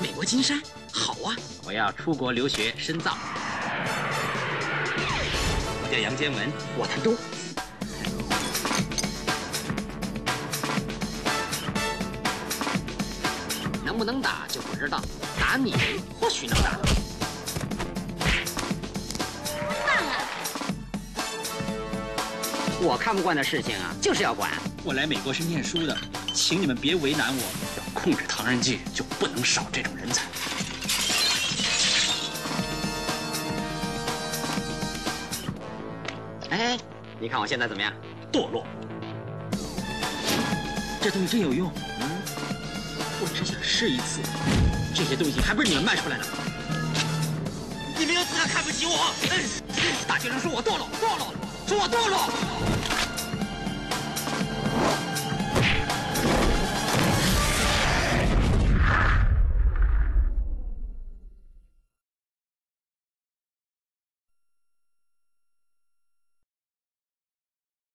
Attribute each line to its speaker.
Speaker 1: 美国金山，好啊！我要出国留学深造。我叫杨坚文，我谈多。能不能打就不知道，打你或许能打。我看不惯的事情啊，就是要管。
Speaker 2: 我来美国是念书的，请你们别为难我。要控制唐人街，就不能少这种人才。
Speaker 1: 哎，你看我现在怎么样？
Speaker 2: 堕落。这东西真有用。嗯，我只想试一次。这些东西还不是你们卖出来的？你没有资格看不起我。大学生说我堕落，堕落，说我堕落。